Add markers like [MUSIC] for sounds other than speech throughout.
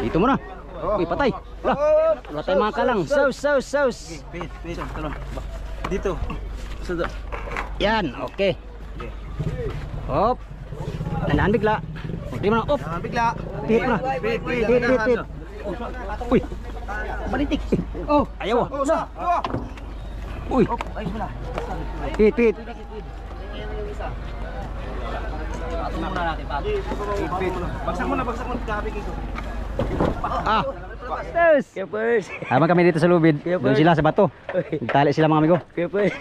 Dito muna. Uy, patay. Wala. Wala tayong mga kalang. Saus, saus, saus. Wait, wait, tolong. Dito. Sudah. Yan, okay. Hop. Nandaan bigla. Hindi mo na. Op. Jangan bigla. Pihit mo na. Pihit, pihit, pihit. Uy. Balitik. Oh, ayaw. ah. Usa. Uy. Ayos mo na. Pihit, pihit. Muna natin pa. Wait, Bagsak mo na, bagsak mo na. Gabi ko. Ah. Kapers. Habang kami dito sa lubid, doon sila sa bato. Nagtali sila mga amigo. Kapers.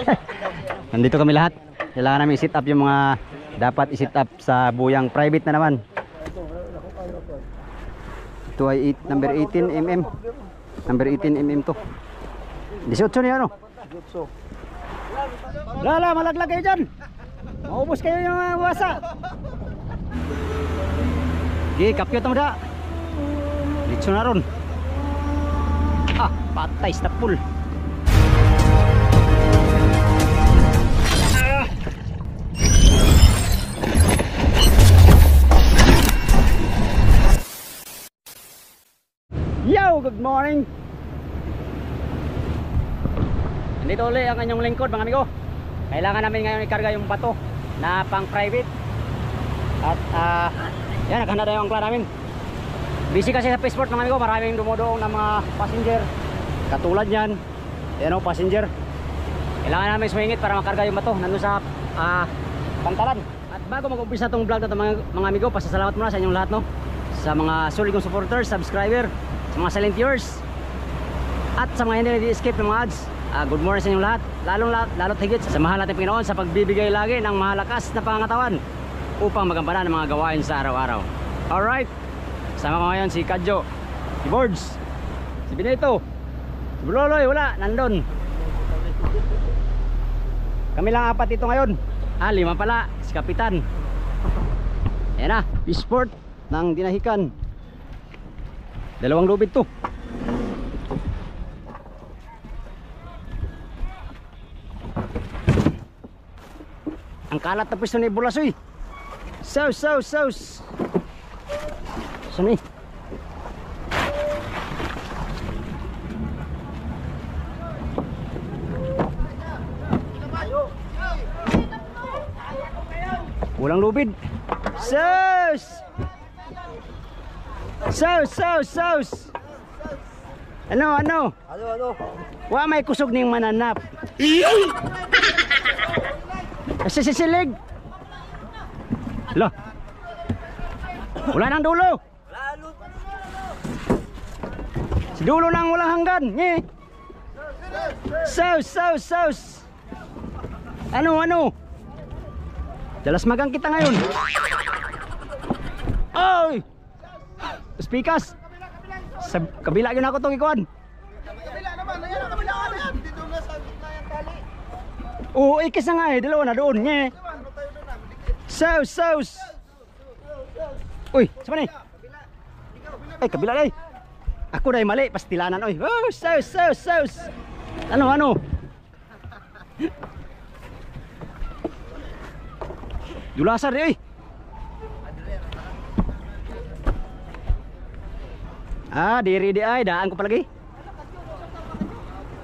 [LAUGHS] Nandito kami lahat. Kailangan namin i-sit up yung mga dapat i-sit up sa buyang private na naman. Ito ay eight- number 18 mm. Number 18 mm to. 18 niya ano? Lala, malaglag kayo dyan. Maubos kayo yung mga wasa. Di, kapyot mo da. Litso na ron. Ah, patay sa pool. Yo, good morning. Nandito ulit ang inyong lingkod mga amigo. Kailangan namin ngayon ikarga yung bato na pang private. At ah, yan, naghanda na yung angkla namin. Busy kasi sa Passport mga amigo, maraming dumodoong na mga passenger. Katulad yan, yan o, passenger. Kailangan namin sumingit para makarga yung bato nandun sa ah, pantalan. At bago mag-umpisa itong vlog na ito mga, mga amigo, pasasalamat muna sa inyong lahat no. Sa mga solid kong supporters, subscriber, sa mga silent viewers, at sa mga hindi nag-escape ng mga ads. Ah, good morning sa inyong lahat. Lalong lahat, lalo't higit sa mahal natin Panginoon sa pagbibigay lagi ng mahalakas na pangangatawan upang magampanan ang mga gawain sa araw-araw. Alright, sama ko ngayon si Kadjo, si Bords, si Benito, si Buloloy, wala, nandun. Kami lang apat dito ngayon. Ah, lima pala, si Kapitan. Ayan na, Fishport ng Dinahican. Dalawang lubid to. Ang kalat na pwesto ni Bulasoy. Saus, saus, saus. Eh? Walang lubid. Saus! Saus, saus, saus. Ano, ano? Ano, ano? Wa may kusog ning mananap. Kasi sisilig. Wala nang dulo. Si dulo nang walang hanggan. Nye. Saus, saus, saus. Ano, ano? Dalas magang kita ngayon. Oy! Spikas. Sa kabila yun ako tong ikuan. Kabila naman, ayan ang kabila ka yan. Dito na sa gitna yung tali. Oo, ikis na nga eh. Dalawa na doon. Nye. Saus, saus. Uy, sama ni? Ay, kabila day. Ako day mali, pastilanan oy. Oh, saus, saus, saus. Ano, ano? Dulasar di oy. Ah, diri di ay, daan ko palagi.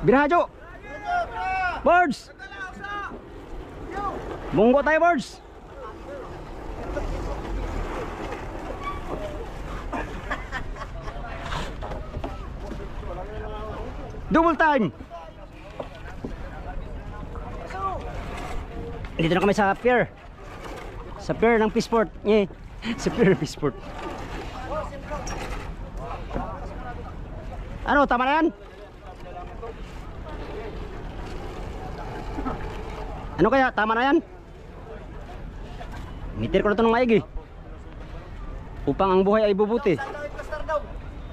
Birajo. Birds. Munggo tayo, birds. Double time. Dito na kami sa pier. Sa pier ng Peaceport. Eh, [LAUGHS] sa pier ng Peaceport. Ano, tama na yan? Ano kaya, tama na yan? Mitir ko na ito ng maigi. Upang ang buhay ay bubuti.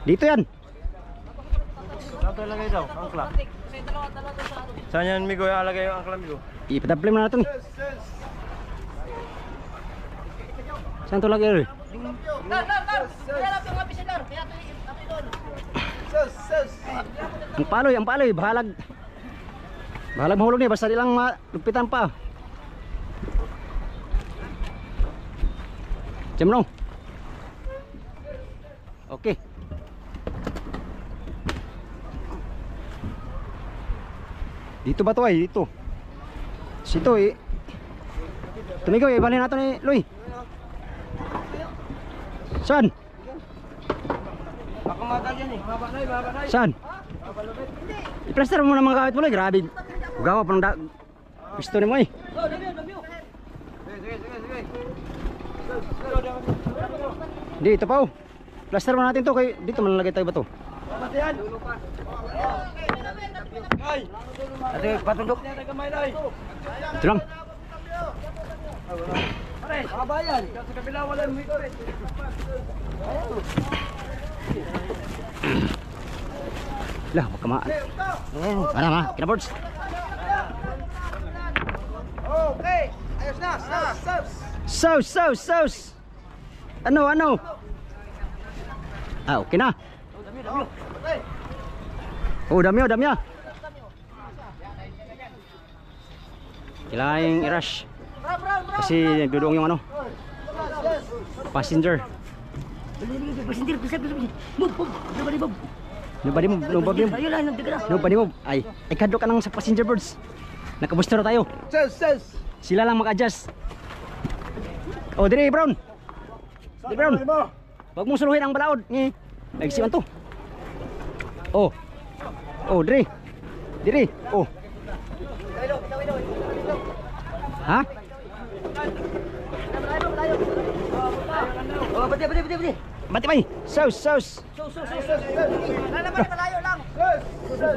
Dito yan. Saan tayo lagay daw? Angkla. Saan yan, Migo? Alagay yung angkla, Migo? Ipataplim na natin. Saan to lagi? eh? Ang paloy, ang paloy, bahalag. Bahalag mahulog niya, basta di lang malupitan pa. Diyan mo. Okay. Dito ba to ay? Dito. Sito eh. Tumigaw eh. Bali nato ni Loy. Saan? Ako mata dyan eh. Maba na eh, maba na Saan? I-plaster mo na mga kawit mo Loy. Grabe. Gawa pa ng da... Pisto ni mo eh. Sige, sige, sige. Dito pa oh. Plaster mo natin to kay dito man lagay tayo ba to? Mati yan. Ay! Ate, patundok. Pare, kabayan. Sa kabila wala mikro eh. Lah, ma... Ano ma? Kinaboards? Okay. Ayos na. Stop, stop. Sauce, sauce, sauce. Ano, ano? Ah, okay na. Oh, dami, oh, dami ah. Kailangan i-rush. Kasi nagdudong yung ano. Passenger. Passenger. Nobody move. Nobody move, nobody move. Nobody move. Ay, ay kado ka nang sa passenger birds. Nakabuster na tayo. Sila lang mag-adjust. Oh, dire Brown. Dire Brown. Wag mong suluhin ang balaod. Ni. Nagsiman to. Oh. Oh, dire. Dire. Oh. Ha? Oh, pati, pati, pati, pati. Bati bay. Saus, saus.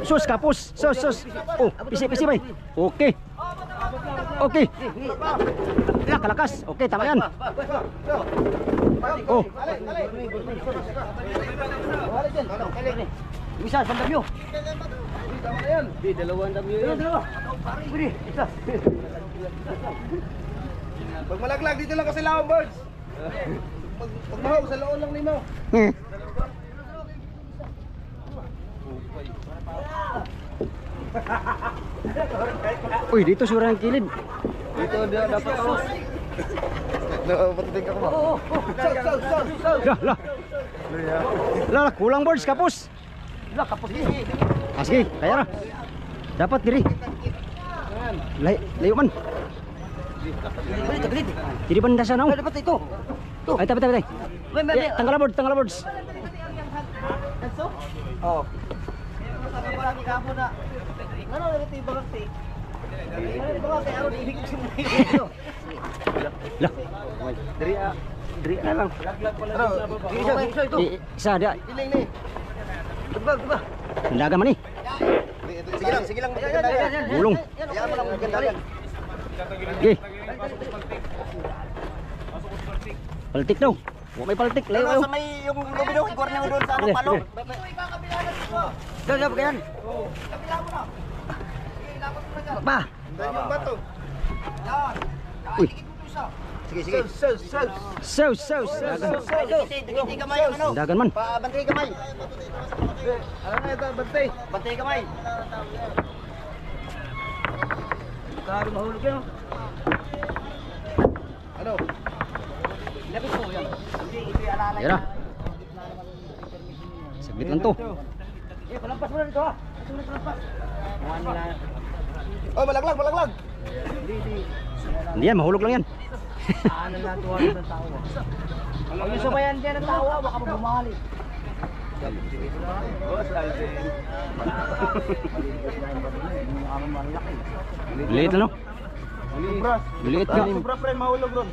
Sus kapus. Sus, sus. Oh, pisi, pisi bay. Okay. Okay. Ya, kalakas. Okay, tama yan. Oh. Isa, sandam nyo. Di, dalawang dami Dalawa, dalawa. Pwede, isa. [LAUGHS] Pag malaglag, dito lang kasi lawang birds. Pag, pag mahog, sa loon lang nimo. Hmm. Uy, dito sura ng kilid. Dito dia dapat sus. No, patutin ka ko ba? Oo, sus, sus, sus. Lah, lah. Lah, lah, kulang birds, kapus. Lah, kapos ini. Ah, kaya na. Dapat diri. Lay, layo man. Pwede, taglit. Diri banda sa naong. Dapat ito. Ito. Ay, tabi, tabi, tabi. May, may, may. Yeah, tanggal birds, tanggal birds. Oh. Ano, ito yung bagak, eh. Ano yung bagak, eh? Ano, ibig Lah, Diri ah. diri na lang. Ano? Isa, isa, ito. Di, isa, dia. Iling ni. Diba, diba? Tindaga man eh. Sige lang, sige lang. Gulong. Kaya mo lang maganda yan. Okay. Paltik daw. Huwag may paltik. Layo kayo. Sa may yung lumino, ikuwar niyo doon sa ano Sige, palo. sige. Diyan, diyan, ganyan. Pa. Doon yung bato. Uy. Sige, sige. Sus, sus, sus. Saus, saus. Dagan. Dikiti kamay ang ano. Dagan man. Pabantay kamay. Ano na ito, bantay. Bantay kamay. Kari mahulog yan. Ano? Lapit ko yan. Hindi, ito yung alalay. Yan. Saglit lang to. Eh, palampas mo na dito. Ito na palampas. Mga nila. Oh, malaglag, malaglag. Hindi yan, mahulog lang yan. Ano na tuwa ng tao. Pag yung sumayan dyan ng tawa, baka bumali. Maliit na no? Libras. Maliit nga. Libras pre, mahulog ron.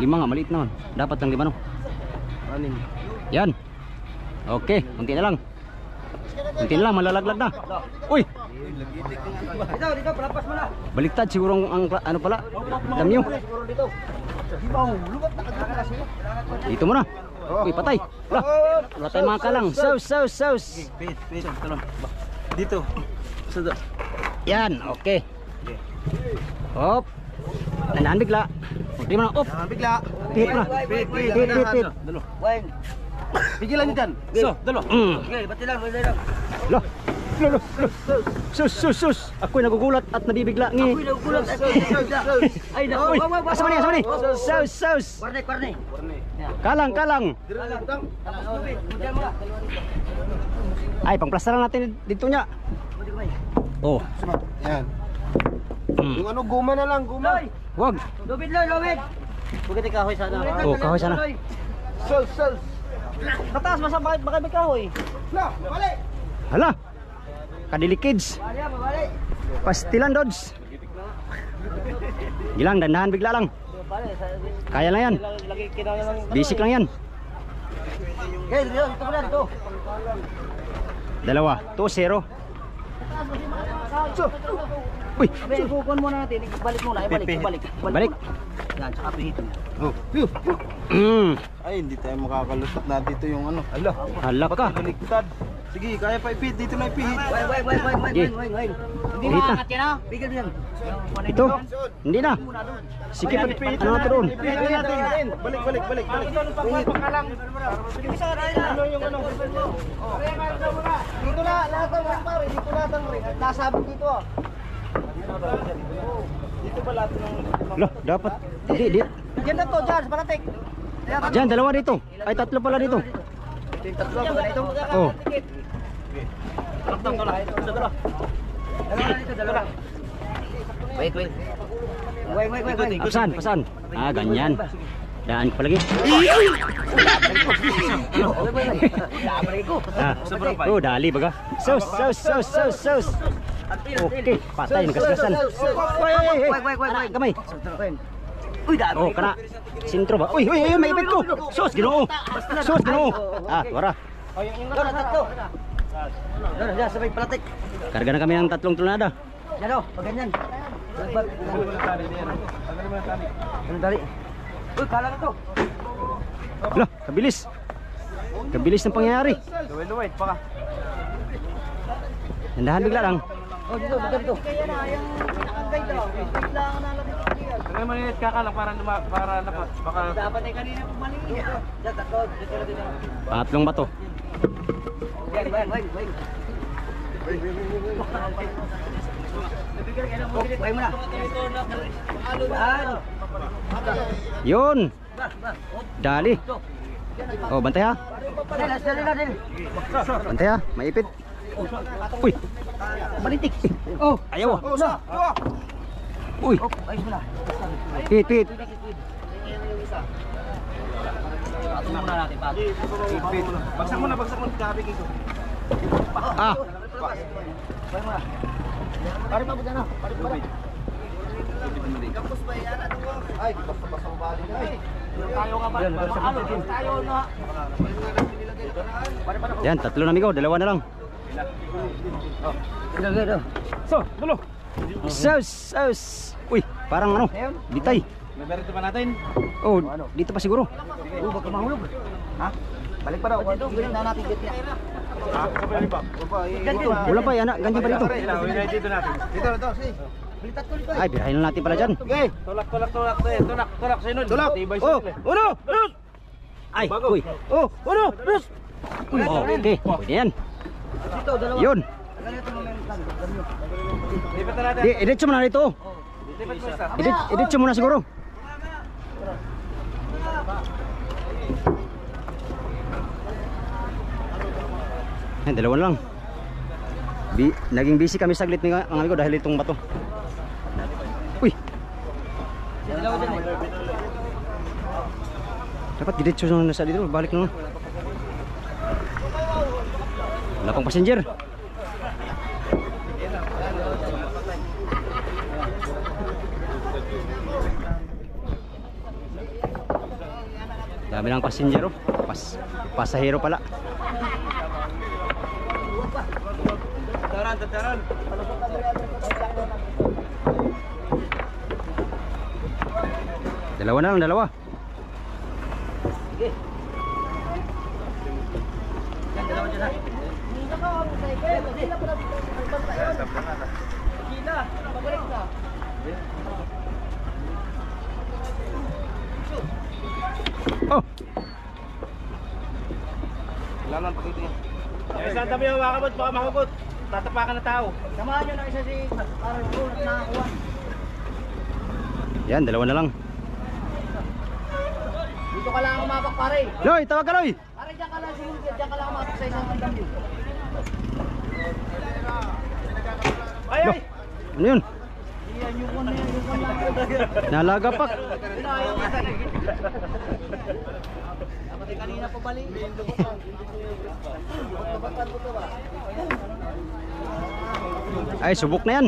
Lima nga, maliit naman. Dapat lang lima no? Yan. Okay, kunti na lang. Kunti na lang, malalaglag na. Uy! Dito, dito, palampas mo na. Baliktad siguro ang, ang ano pala. Damyo. Dito. Lubat na. Uy, patay. Lah. Wala tayong mga kalang. Saus, saus, saus. Dito. Yan, okay. Hop. Tandaan bigla. Kunti mo na. Op. Ah, bigla. Hit mo na. Wait, wait, Hit, hit, hit. Dalo. Pigilan niyo dyan. So, dalo. Mm. Okay, bati lang, bati lang. Lo. Lo, lo, lo. Sus, sus, sus. Ako'y nagugulat at nabibigla. Ako'y Ngi. nagugulat. Ay, naku. Uy, Wow, wow, wow, asa man wow, asa man wow. Saus, saus. Kwarne, kwarne. Kalang, kalang. Ay, pangplaster lang natin dito niya. Oh. Yan. Yung ano, guma na lang, guma. Wag. Lubid lo, lubid. Bukit kahoy sana. Oh, kahoy sana. Sol, sol. Mataas masa bakit baka may kahoy? La, balik. Hala. Kadili kids. Pastilan dods. Gilang, dandahan bigla lang. Kaya lang yan. Basic lang yan. Dalawa. 2-0. Uy, Abi, ipukon muna natin. Balik muna, ibalik, Pipihit. ibalik. balik. Yan, tsaka pihitin. Oh. Mm. Ay, hindi tayo makakalusot na dito yung ano. Ala. Hala ka. Baliktad. Sige, kaya pa ipihit. Dito na ipihit. Wait, wait, wait, wait, wait, wait, wait. Hindi Dito. maangat yan. Bigil mo yan. Ito. Hindi na. Sige, pa, ano natin doon? Ipihit na natin. Balik, balik, balik, balik. Pihit. Ano yung ano? Dito na, lahat ng ring pare. Dito lahat ng ring. Nasabog dito ah. Dito ba lahat ng... Lo, dapat. Hindi, di. Diyan na to, sa palatik. Diyan, dalawa dito. Ay, tatlo pala dito. Ito yung tatlo, ganito. Oh. Talak, talak. Dalawa. Dalawa na dito, dalawa. Wait, wait. Wait, wait, wait, wait. Pasan, pasan. Ah, ganyan. Daan ko palagi. Ko. Ah, oh, dali baga. Sus, sus, sus, sus, sus. Okay, patay wait. Kamay. Uy, dami. Oh, kana. Sintro ba? Uy, uy, uy, may ipit ko. Sus, ginoo. Sus, ginoo. Ah, wara. Doon, tatlo. Doon, dyan, sabay palatik. Karga na kami ng tatlong tulada. Yan o, pag ganyan. Ano dali? Uy, kala na to. Lo, kabilis. Kabilis ng pangyayari. Luway, luway. Paka. Nandahan bigla lang. Oh, dito, dito, dito. Kaya na, yung nakagay daw. Na lang dito. Kaya manilit ka ka lang para, para napat. Baka... Dapat ay kanina pag mali. Yan, tatlo. Dito, dito. Pangatlong bato. Oh, Wait mo na. Yan. Yun. Dali. Oh, bantay ha. Bantay ha. Maipit. Uy, Balitik. Oh, ayaw ah. Oh! Oh! Uy, oh, ayos mo na. pit, pit. Ato muna natin. Bagsak mo na, bagsak mo. Kabig ito. Ah, Wait mo na. Pare pa, na. Pare pa. Ay, basta-basta bali na eh. Tayo nga ba? Tayo na. yan, tatlo na amigo. Dalawa na lang. Ito, ito. So, dulo. Saus, saus. Uy, parang ano, bitay. May berito pa natin. Oh, dito pa siguro. Oh, baka mahulog. Ha? Balik pa daw. Dito, na natin dito. Ha? Ba? Baba, eh. Ganyan. Wala pa, yan, ganyan pa dito. Dito natin. Dito, dito. sige. Balitat ko dito. Ay, birahin na natin pala dyan. Okay. Tulak, tulak, tulak. eh. Tulak, tulak. Sinod. Tulak. Oh, eh. uno, dos. Ay, uy. Oh, uno, dos. Oh, okay, pwede yan. Dito, dalawa. Yun. Na. Di, edit mo na dito. Edit, edit mo muna siguro. Yan, dalawa na lang. Bi naging busy kami saglit mga mga amigo dahil itong bato. Uy, dapat diretso na nasa dito. Balik na. Wala pang passenger. Dami ng passenger oh. Pas pasahero pala. Tataran, tataran. Dalawa na lang, dalawa. Yan, dalawa dyan ha. Oh, Wala nang pakita yan. Eh, saan yung makakabot? Baka makagot. Tatapakan na tao. Samahan nyo na isa si parang ko nakakuha. yan, dalawa na lang. Dito ka lang umabak pare. Loy, tawag ka Loy. Pare, diyan ka lang siguro. Diyan ka lang umabak sa isang bandang yun. Ay, ay! ano yun? Yan, yung one na yan, yung one lang. Nalagapak. Ka eh, kanina pa bali. Ay, subok na yan.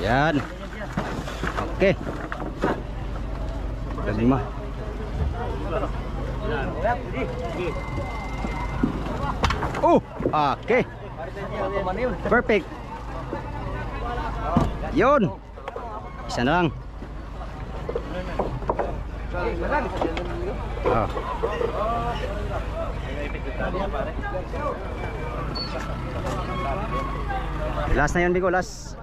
Yan. Okay. Kalima. Oh, okay. Perfect. Yun. Isa na lang. Ah. Last na yun, Bigo. Last.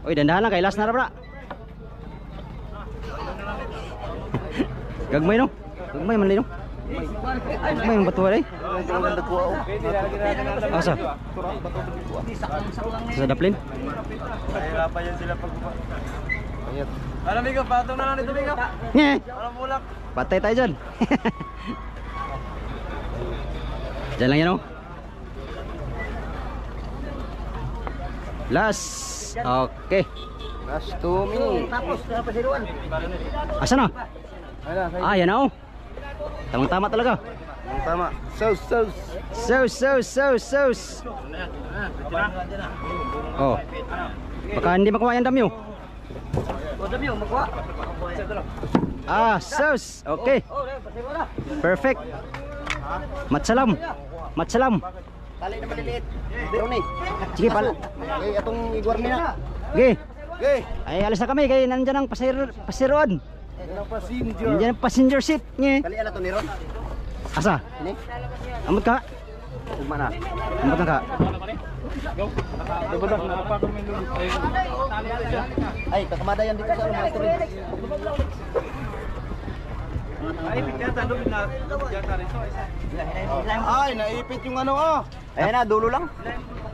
Uy, dandahan lang kay last na ra bra. [LAUGHS] Gagmay no? Gagmay man no? Gagmay yung batuwa day. Asa? Sa daplin? Nahirapan yan sila pag... Ano, Migo? Patong na lang dito, Migo. Nye! Parang bulak. Patay tayo dyan. [LAUGHS] dyan lang yan oh. Last. Okay. Last two minutes. Tapos, napasiruan. Asa na? Ah, yan na oh. Tamang tama talaga. Tama. Sauce, sauce. Sauce, sauce, sauce, sauce. Oh. Baka hindi makuha yan dami oh. O, dami yung magwa. Ah, sauce. Okay. Perfect. Matsalam. Matsalam. Tali na maliliit. Eh. Sige pal. Eh, atong igwar na. Okay. Okay. Ay alis na kami kay nandiyan ang pasir pasiruan. Ano pa sinjo? Nandiyan ang passenger seat niya. Tali ala to ni Ron. Asa? Ini. Amot ka? Ugma na. Amot na ka? Ay, kakamada yan dito sa ano, master. Ay, bigyan lubid na. Ay, naipit yung ano oh. Ayan na, dulo lang.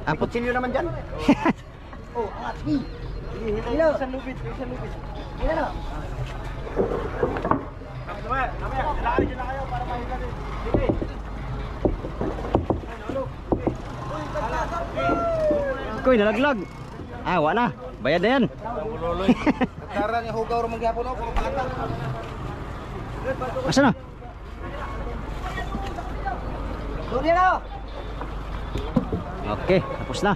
Apot. Kutsilyo naman dyan. [LAUGHS] oh, angat. Ilaw, isang lupit, isang na. Mamaya, mamaya. Lalakad dyan na kayo para makita din. Sige. Koy nalaglag. Ah, wa na. Bayad na yan. Tara ni hugaw ro magyapon oh, puro pata. Asa na? Dulo na. Okay, tapos na.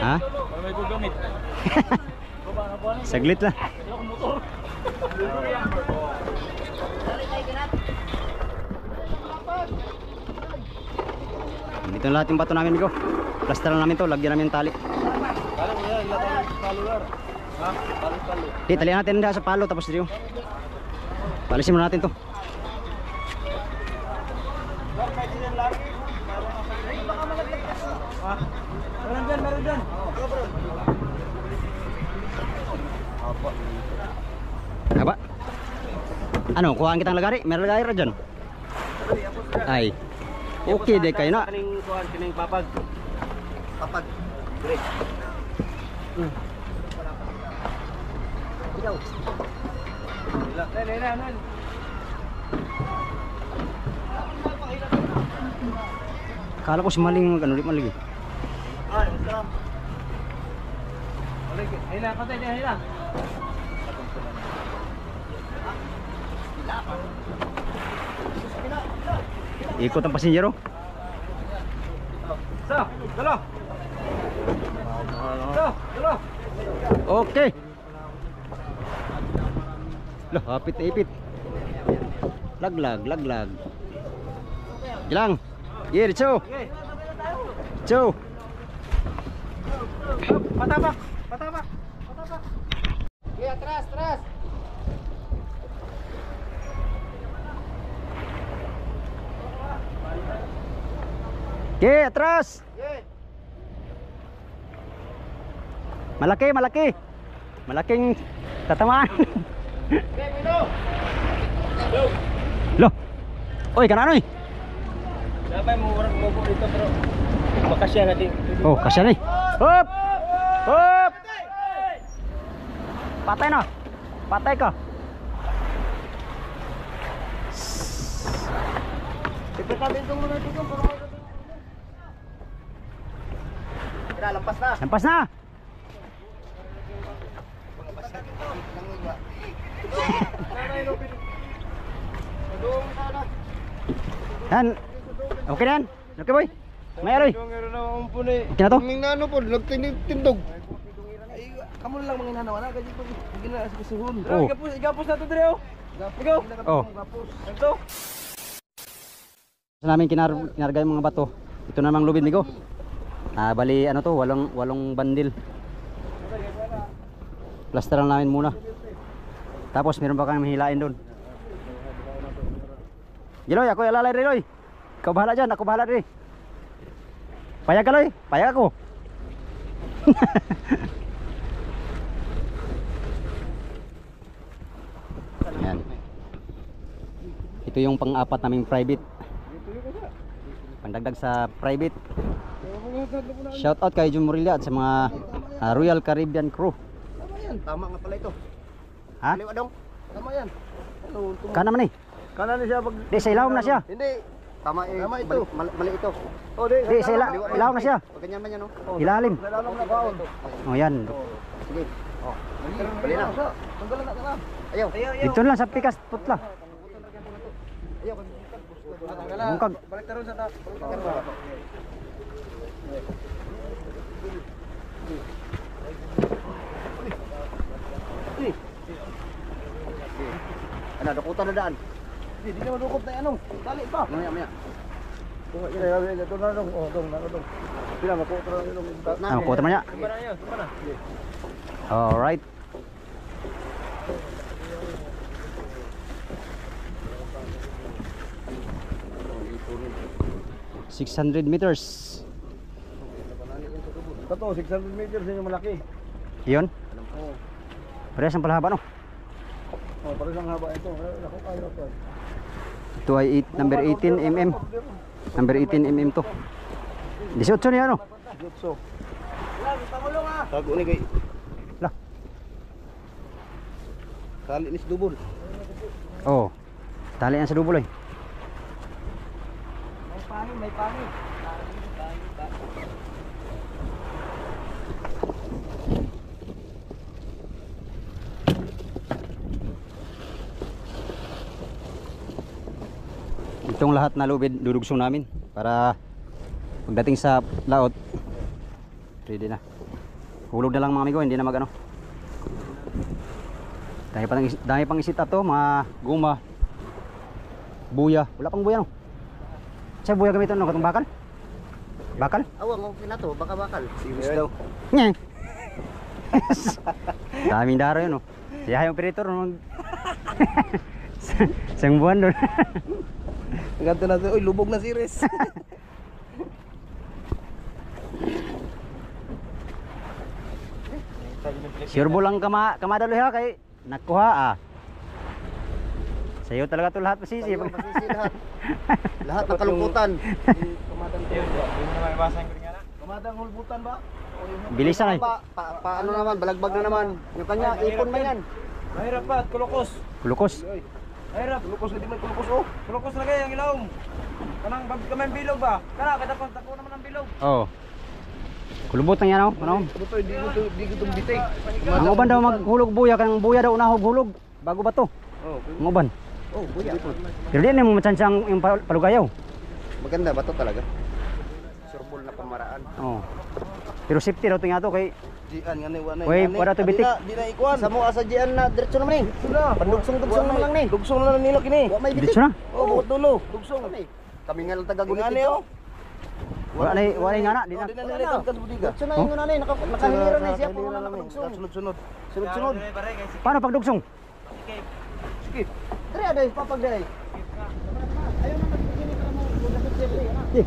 Ha? May gugamit. [LAUGHS] Saglit lang. Dito na lahat yung bato namin, Migo. Plaster lang namin to, lagyan namin tali. Kala mo yan, palular. Ha? Di, talihan natin na sa palo, tapos dito. Palisin muna natin to. Meron dyan, meron dyan. Apa? Ano, kuhaan kitang lagari? Meron lagari ra dyan? Ay. Okay, de kayo na. Kaning kuhan, kaning papag. Papag. Ila. Nen, nen, nen. Kala ko si Maling, ano, di Maling. eh. Ay, masarap. Ulit, hila, patay niya, hila. Ikot ang passenger, oh. Sa, dalo. Sa, dalo. Okay. Loh, hapit na ipit. Laglag, laglag. Ilang. Yeah. Richo. Patapak, patapak. Okay, atras. Okay. Malaki, malaki. Malaking tatamaan. Loh. Oy, kanano eh? Dapat mo orang mo dito pero Makasya natin. Oh, kasya eh. Hop! Hop! Patay na. Patay ka. Ipagkatin ito muna dito. Lampas na. Lampas na. Yan. Okay na yan. Okay boy. May aroy. Okay na to? Kaming nano po, nagtindog. Ay, kamo lang mga nanawa na kasi po gina sa kasuhon. Oh. Igapos, igapos na to dire oh. Ikaw. Oh. Ito. Sa namin kinar kinarga yung mga bato. Ito namang lubid migo. Ah, bali ano to, walong walong bandil. Plasteran namin muna. Tapos meron pa kang hilain doon. Giloy, ako ilalay rin, Loy. Ikaw bahala dyan, ako bahala rin. Payag ka, Loy. Payag ako. [LAUGHS] Yan. Ito yung pang-apat naming private. Pangdagdag sa private. Shout out kay Jun Morilla at sa mga ah, Royal Caribbean crew. Tama yan, tama nga pala ito. Ha? Kaliwa dong. Tama yan. Ano, tum- Kana man eh. Kanan ni siya pag Di sa ilawom na siya. Hindi. Tama eh. Tama ito. Mali, mali ito. Oh, di. Di sa ila- ilawom na siya. Pag ganyan man yan, oh. Ilalim. Nalalong na baon. Oh yan. Sige. Oh. Bali na. Tanggalan na ka na. Ayaw. Ayaw. Dito lang sa pikas putla. Ayaw. Balik taron sa ta. Ano, dakutan na daan. Di, di na madukot na ano. Dali pa. Mamaya. Tunga ina yabi ito na dong. Oh, dong, na dong. Pila makutra na dong. Niya. Para niya, para. Alright. Six hundred meters. Kato 600 meters yung malaki. Yun. Oh. Parehas ang palahaba no. Oh, para sang haba ito. Ako kayo to. Ito ay eight, number 18 mm. Number 18 mm to. 18 niya no. Jutso. Tago ni kay. Lah. Kali ni dubol. Oh. Tali yan sa dubuloy. May pani, may pani. Itong lahat na lubid dudugsong namin para pagdating sa laot ready na. Hulog na lang mga amigo, hindi na magano. Dahil pang dahil pang isit to, mga guma. Buya, wala pang buya no. Sa buya gamiton no katong bakal? Bakal? Awang okay na to, baka bakal. Siwis daw. Nye. [LAUGHS] Daming daro yun no. Siya yung operator no. [LAUGHS] Isang buwan doon. [LAUGHS] Ganto na to, oy lubog na si Res. [LAUGHS] Sure lang kama kamadalo ha kay nakuha ah. Sa'yo talaga to lahat masisi. Masisi lahat. [LAUGHS] Lahat ng kalungkutan. Kamadang hulbutan ba? Bilisan ay. Pa, pa, paano naman, balagbag na naman. Yung kanya, ipon man yan. Mahirap pa, at kulukos. Kulukos. Mahirap. Kulukos, hindi man kulukos oh. Kulukos lagi ang ilawom. Kanang bab kamay bilog ba? Kana kada pang tako naman ang bilog. Oh. Kulubot lang yan oh. Ano? Buto, di ko di ko to bitay. Ang uban daw maghulog buya kanang buya daw unahog hulog bago ba to? Oh, Ang uban. oh, buya. Pero di na mo matsansang yung pal- palugayaw. Maganda ba to talaga? Surbol na pamaraan. Oh. Pero safety daw to nga to kay Dian nga ni wala. Uy, wala to bitik. Di na ikuan. Sa mo asa dian na diretso naman ni. Sula. Pandugsong-dugsong naman lang ni. Dugsong na lang nilo kini. Wa may bitik. Dito na. Oh, bukod dulo. Dugsong. Kami nga lang taga gunit dito. Wala na wala na, di na. Oh, di na ka sa budiga. Diretso na yung na ni. Nakahiro na siya puro na nakadugson. Sunod-sunod. Sunod-sunod. Paano pag dugsong? Sige. Dre aday papagday. Di.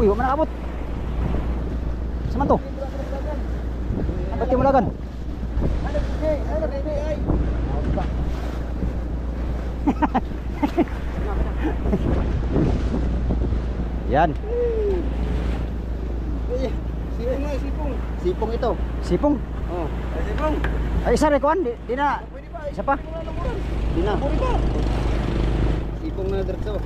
Uy, wa man nakabot. Sama to. Ba't yung malagan? [LAUGHS] Yan. Sipong nga, sipong. Sipong ito. Sipong. Oh. Sipong. Ay, isa rin kuhan. Di, di na. Pwede ba? Isa pa. Di na. Sipong na diretso.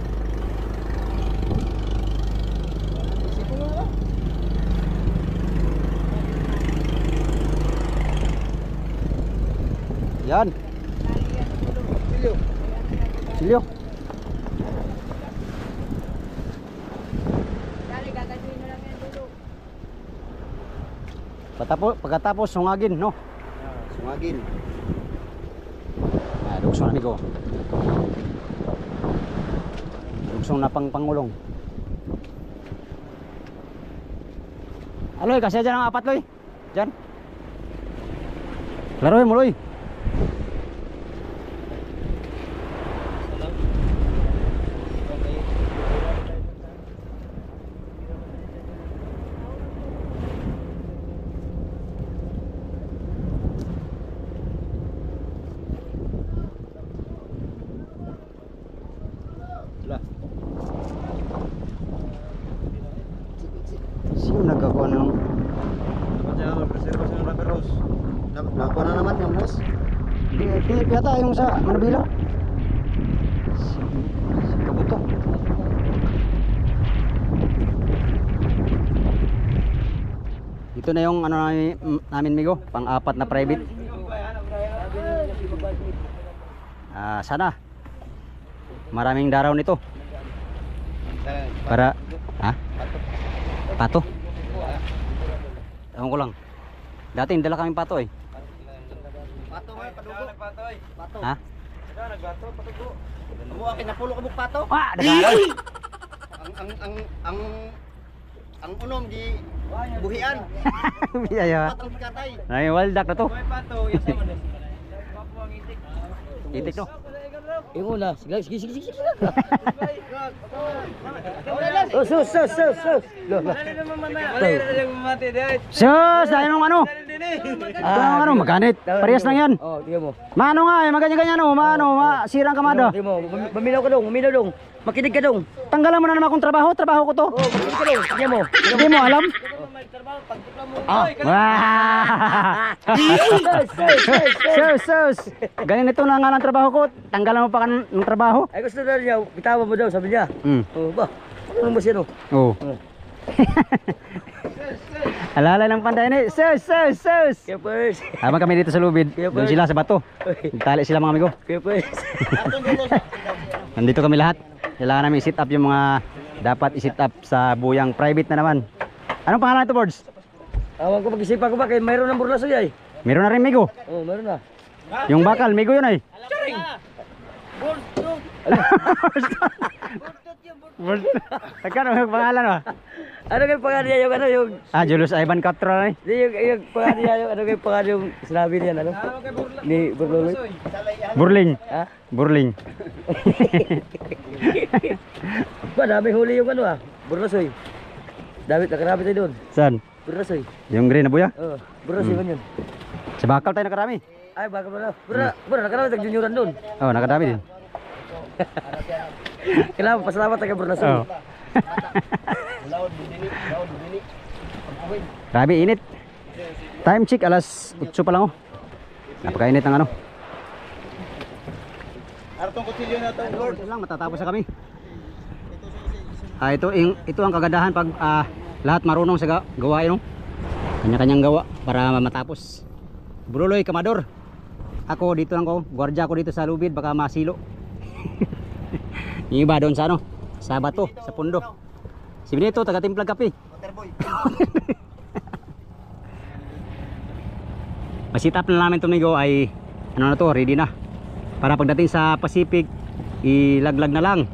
Yan. Silyo. Silyo. Patapos, pagkatapos sungagin, no? Sumagin. Ah, luksong na ko. Luksong na pang pangulong. Aloy, kasi dyan ang apat, Loy. Dyan. Laruin mo, Loy. Sino nagkakuha ng... Dapat siya mag-reservation ng rubber hose. Na- Nakuha na naman yung hose. Pilip yata yung sa Manabila. Si, si Kabuto. Ito na yung ano namin, namin Migo, pang-apat na private. Ah, sana maraming daraw nito para ha? Pato? Ewan ko lang. Dati dala kaming pato eh. Pato. Ha? Nagbato, patugo. Amo akin napulo ka pato. Ah, daghan. Ang ang ang ang ang unom di buhian. [LAUGHS] Biyaya. Patang katay. Ay, waldak na to. May pato, yung sa manis. Papo ang [LAUGHS] itik. Itik no. Yung una, sige sige sige sige. [LAUGHS] Oh, sus sus sus sus. Na. Sus, dahil nung ano. Ito ang ano, maganit. Parehas lang yan. Oh, tingnan mo. Maano nga eh, maganyan-ganyan oh, maano, masirang kamada. Tingnan mo, mamilaw ka dong, mamilaw dong. Makinig ka dong. Tanggalan mo na naman akong trabaho, trabaho ko to. Oh, makinig ka dong. Tingnan mo. Hindi mo alam? Ah, wah! Sus sus sus. Ganito na nga ng trabaho ko. Tanggalan mo pa ka ng trabaho. Ay gusto na niya, bitawan mo daw, sabi niya. Hmm. Oh, ba? Ano mo siya no? Oh. [LAUGHS] Alala ng panday ni. Sus, sus, sus. Kaya pues. Habang kami dito sa lubid, doon sila sa bato. Nagtali sila mga amigo. Kaya pues. [LAUGHS] Nandito kami lahat. Kailangan namin i-sit up yung mga dapat i-sit up sa buyang private na naman. Anong pangalan ito, Boards? Awan ko pag-isipan ko ba kay mayroon ng burlaso ay. Meron na rin Migo. Oh, mayroon na. Yung bakal, Migo yun ay. Boards. Tagkano yung pangalan mo? Ano kay pangalan niya yung ano yung Ah, Julius Ivan Castro na eh. Yung, yung niya yung ano kay pangalan yung sinabi niya ano? Ni Burloloy. Burling. Ha? Burling. [LAUGHS] Ba, daming huli yung ano ah. Burlasoy. Dapat nakarami tayo doon. Saan? Burlasoy. Yung green na buya? Oh, burlasoy man yun. Sa bakal tayo nakarami. Ay, baka ba na? Bura, bura, nakarami tayo junioran doon. Oh, nakadami din. [LAUGHS] Kailangan pasalamat tayo burlasoy. Oh. Grabe init. Time check alas 8 pa lang oh. Napakainit ng ano. Artong kutilyo na to, Lord. Lang matatapos na kami. Ah, ito yung ito ang kagandahan pag ah, lahat marunong sa ga- gawain no. Kanya-kanyang gawa para matapos. Bruloy kamador. Ako dito lang ko, gwardiya ko dito sa lubid baka masilo. [LAUGHS] yung iba doon sa ano, sa bato, sa pundo. Si Benito taga timplag kape. [LAUGHS] Masit up na namin tumigo ay ano na to, ready na. Para pagdating sa Pacific, ilaglag na lang.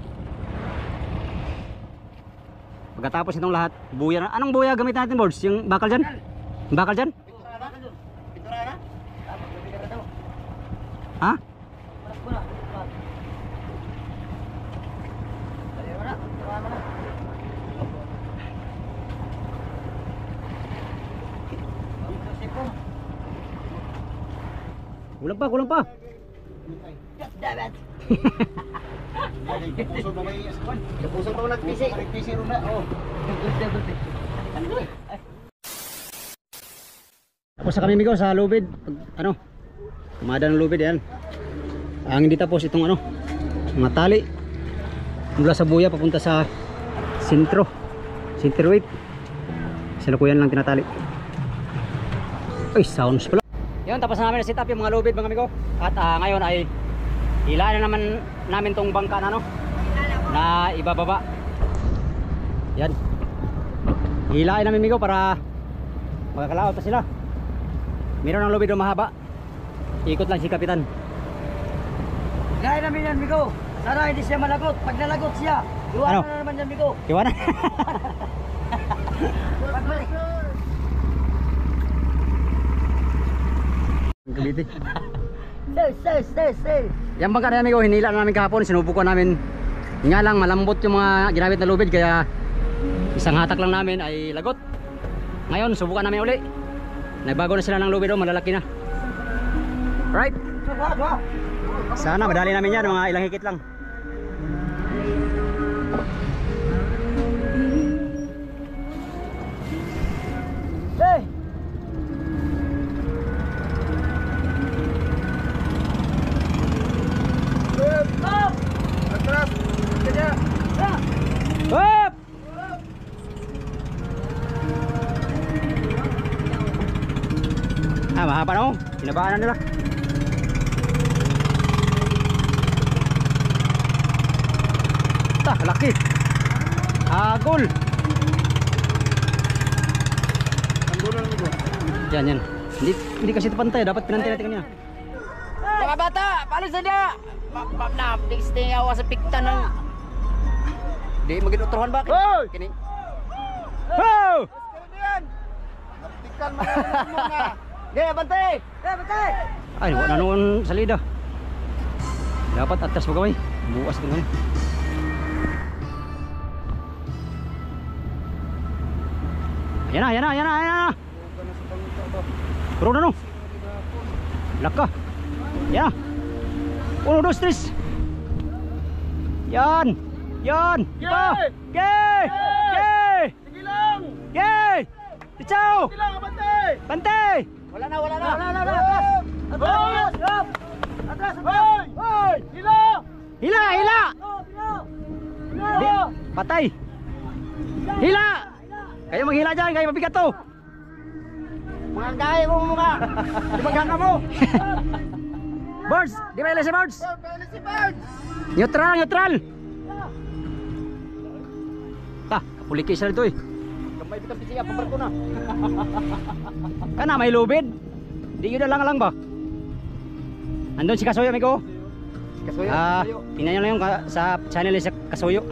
Pagkatapos itong lahat, buya na. Anong buya gamit natin, boards? Yung bakal dyan? Yung bakal dyan? Pintura na? Ka daw. Ha? Wala. Dali mo na. Wala mo na. Kulang pa, kulang pa. Dapat. Puso mo may Puso mo nagpisi. Nagpisi ro na. Oh. Good, good, good. Tapos sa kami migo sa lubid. Pag, ano? Kumada ng lubid yan. Ang hindi tapos itong ano, mga tali. Mula sa buya papunta sa sentro. Centerweight. Sinukuyan lang tinatali. Ay, sounds pala. Yun, tapos na namin na set up yung mga lubid mga amigo. At ah, ngayon ay ilaan na naman namin tong bangka na no na ibababa. Yan. Hilain namin amigo para makakalaot pa sila. Meron ng lubid na mahaba. Ikot lang si kapitan. Gaya namin yan, Migo. Sana hindi siya malagot. Pag nalagot siya, iwanan Ano? na naman yan, Migo. Iwanan. [LAUGHS] [LAUGHS] Pagbalik. Kabiti. Stay, stay, stay, stay. Yan bangka na amigo, hinila na namin kahapon, sinubukan namin. Nga lang malambot yung mga ginamit na lubid kaya isang hatak lang namin ay lagot. Ngayon subukan namin uli. Nagbago na sila ng lubid oh, malalaki na. Right? Sana madali namin yan, mga ilang hikit lang. Mahaba na oh. Kinabaan na nila. Ta, laki. Agol. Yan, yan. Hindi, hindi kasi ito pantay. Dapat pinantay natin kanina. Mga bata, palis na niya! Map na, please stay awa sa pikta ng... Di maginutrohan ba? Hoy! Kini. Oh! Tikal mo na! Gaya, bantay! Gaya, bantay! Ay, wala na noon sa lida. Dapat atas mo gamay. Bukas din kami. Yan na, yan na, yan na, yan na. Puro na no. Laka. Yan na. Uno, dos, tres. Yan. Yan. Ito. Gay! Gay! Sige lang! Gay! Tichaw! Sige lang, bantay! Pantay! Wala na, wala na! Wala na, atras! Atras! Atras! Atras! Hoy! Hila! Hila, hila! Hila! Patay. Hila! Kayo maghila dyan, kayo mabigat to. Mga gaya mo mga! Ibaghan [LAUGHS] ka mo! [LAUGHS] Birds! Di ba si Birds? si Birds! Neutral, neutral! Ta, kapuliki sila dito eh. Kamay bitang pisiya, pabarko na! Kana, may lubid. Di yun na lang lang ba? Andun si Kasuyo, amigo. Kasuyo, Ah, kasuyo. tingnan nyo lang yung ka- sa channel ni sa Kasuyo.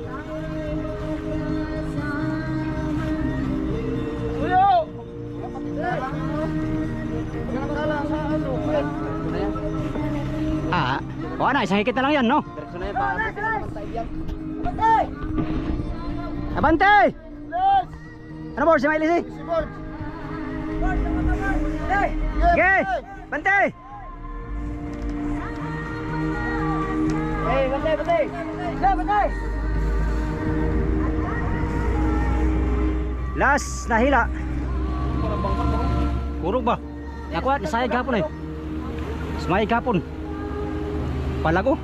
Kasuyo! Ganun ka lang sa ano. Ah, o na, isang hikit na lang yan, no? Diretso na yan? Bantay! Abante! Yes! Ano boss, si Miley si? Si Birds! Birds, naman naman! Hey! Okay! Bante! Hey, bantay, bantay! Hey, bantay! Last na hila. Kurog ba? Nakuha, nasayag kahapon eh. Sumayag kahapon. Palago.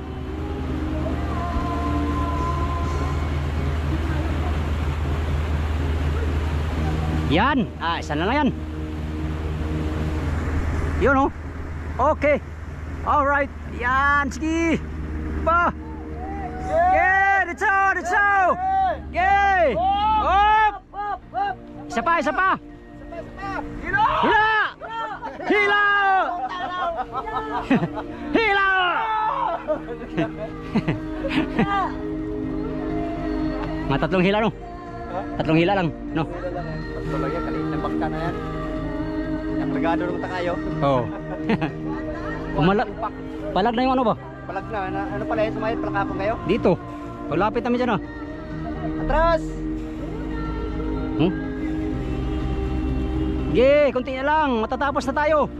Yan. Ah, isa na lang yan. Yun oh. Okay. Alright. Yan. Sige. Pa. Yeah. Ditso. Ditso. Yay. Hop. Hop, hop! Isa pa, isa pa. Hila! Hila! Hila! [LAUGHS] Hila! Mga tatlong hila no? Tatlong hila lang, no? Tatlo lang yan, kaliit ng bangka na yan. Yung regado ng takayo. Oo. [LAUGHS] Pumala palag na yung ano ba? Palag na, na ano pala yun, sumayad pala kapon kayo? Dito. Paglapit namin dyan ah. Atras! Hmm? Ge, konti na lang. Matatapos na tayo.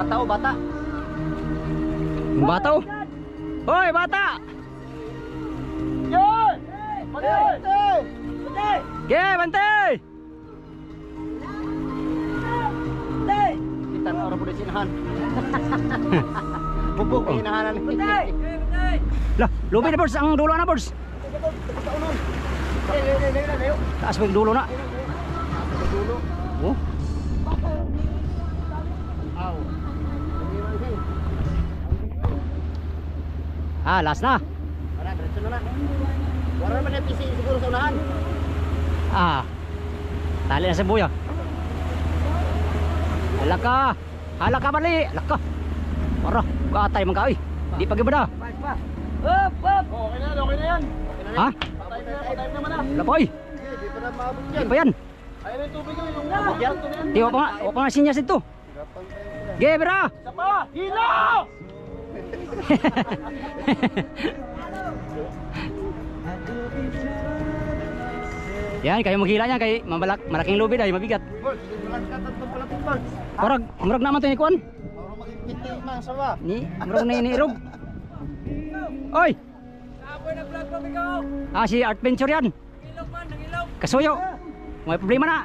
Bata o bata. Bata oh. Hoy, bata! Yan! Bantay! Ge, bantay! Kita na orang po sinahan. [LAUGHS] Bubog ang hinahanan ni. Lah, lubi na boss, ang dulo na boss. Taas mo yung dulo na. Oh. Ah, last na. Wala, diretso na na. Wala naman na PC siguro sa unahan. Ah. Tali na sa buya. Hala ka. Hala ka mali. Hala ka. Para, katay man ka eh. Di pa gibada. Up, up. Okay na, okay na yan. Ha? Patay na, patay naman na. Wala pa eh. Hindi pa na maabot Di yan. pa yan. Na yung tubig yun. Yung yan. Di, wapa nga, wapa nga sinyas ito. Ge, bra. Isa pa! Hilo! [LAUGHS] Yan, kayo maghila niya kay mabalak, malaking lubid ay mabigat. Parag, murag naman to ni sawa. Ni, murag na iniirog. Oy! Ah, si Art Venture yan. Kasuyo. May problema na.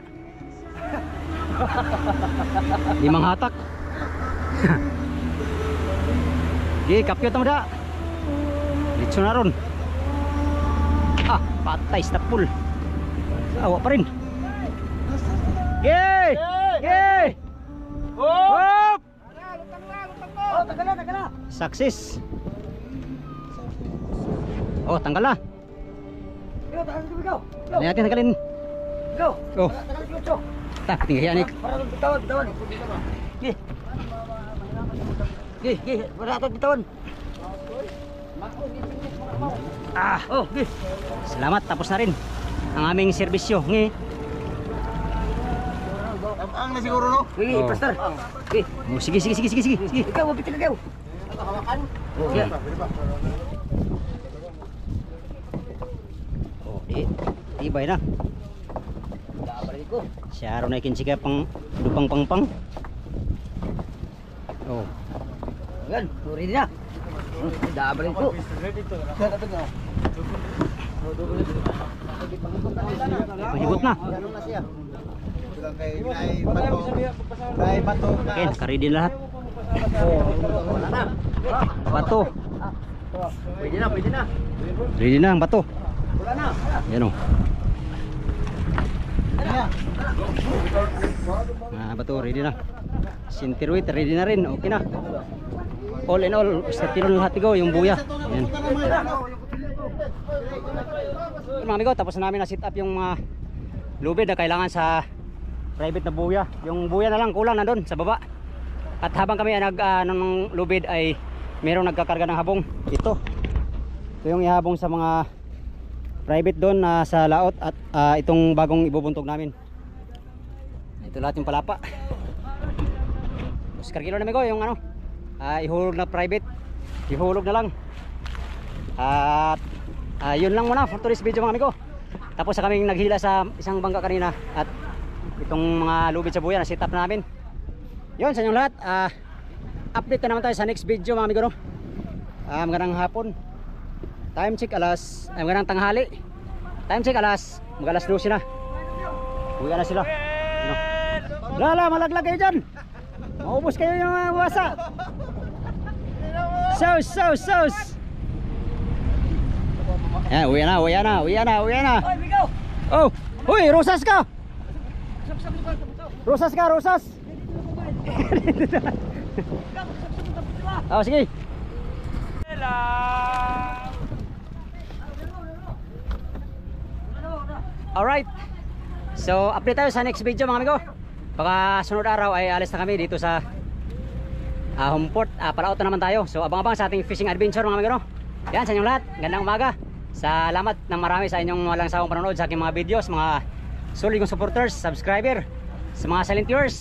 [LAUGHS] Limang hatak. [LAUGHS] Di, kapyo tamo da. Litso na ron. Ah, patay sa pool. Awa pa rin. Yay! Hop! Oh, tagal na. Success. Oh, tanggal na. Yo, na ikaw. Ano natin tanggalin? Go. Oh, Tagal na ikaw. ta, tingnan yan eh. Para ng bitawan, bitawan. Gi. Gi, gi, para ato bitawan. Ah, Oh, gi. salamat. Tapos na rin ang aming serbisyo. Ngi. Ang na siguro no? Gi, Oh. pastor. Gi. Oh, sige, sige, sige, sige, sige. sige. Ikaw, mabitin ikaw. Oh, gi. Oh, di. Tibay na. Siya ron na ikinsiga pang lupang pang pang. Oh, Ayan, ready na. Dabalik ko. pahigot na. Okay, nakaready na lahat. Bato. Pwede na, pwede na. Ready na ang bato. Wala na. Yan oh. Ah, bato, ready na. Sinterwit, ready na rin. Okay na. All in all, sa tiro lahat tigo, yung buya. Yan. Yun, mga amigo, tapos na namin na sit up yung mga lubid na kailangan sa private na buya. Yung buya na lang kulang na doon sa baba. At habang kami nag ah, ng lubid ay merong nagkakarga ng habong. Ito. Ito yung ihabong sa mga private doon na sa laot at ah, itong bagong ibubuntog namin. Ito lahat yung palapa. Oscar kilo na amigo yung ano. Ah, ihulog na private. Ihulog na lang. At ah, yun lang muna for today's video mga amigo. Tapos sa kaming naghila sa isang bangka kanina at itong mga lubid sa buya na sit up na namin. Yun sa inyong lahat. ah, update na naman tayo sa next video mga amigo no. Ah, magandang hapon. Time check alas, ay magandang tanghali. Time check alas, mag alas 12 na. Uwi na sila. Ano? Lala, malaglag kayo dyan. Maubos kayo yung uh, wasa. Sauce, sauce, sauce. Yan, uwi na, uwi na, uwi na, uwi na. Oh, uy, rosas ka. Rosas ka, rosas. [LAUGHS] oh, sige. Alright. So, update tayo sa next video mga amigo. Baka sunod araw ay alis na kami dito sa uh, Homeport. Uh, palaot na naman tayo. So, abang-abang sa ating fishing adventure mga amigo. No? Yan, sa inyong lahat. Gandang umaga. Salamat ng marami sa inyong walang sawang panonood sa aking mga videos, mga solid kong supporters, subscriber, sa mga silent viewers,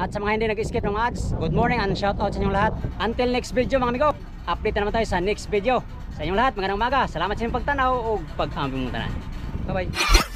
at sa mga hindi nag-skip ng ads. Good morning and shout out sa inyong lahat. Until next video mga amigo. Update na naman tayo sa next video. Sa inyong lahat, magandang umaga. Salamat sa inyong pagtanaw o pag-ambing mong tanan. Bye-bye.